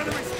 Enemy